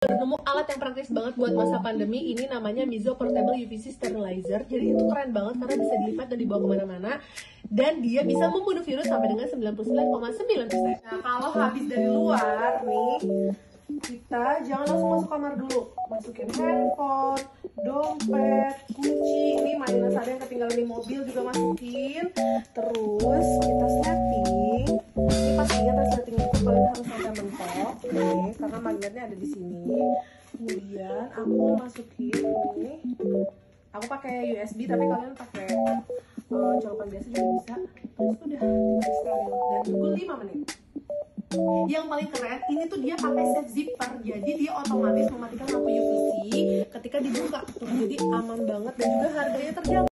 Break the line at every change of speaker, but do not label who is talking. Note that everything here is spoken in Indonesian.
nemu alat yang praktis banget buat masa pandemi. Ini namanya Mizo Portable UVC Sterilizer. Jadi itu keren banget karena bisa dilipat dan dibawa ke mana-mana. Dan dia bisa membunuh virus sampai dengan 99,9% nah kalau habis dari luar nih kita jangan langsung masuk kamar dulu. Masukin handphone dompet kunci. Ini mainan ada yang ketinggalan di mobil juga masukin. Terus kita setting. Ini pasti ingat setting harus sampai mentok nih karena magnetnya ada di sini. Kemudian aku masukin ini. Aku pakai USB tapi kalian pakai uh, colokan biasa juga bisa. Terus udah steril dan tunggu 5 menit. Yang paling keren ini tuh dia pakai safe zipper. Jadi dia otomatis mematikan lampu UVC ketika dibuka. Tuh jadi aman banget dan juga harganya terjangkau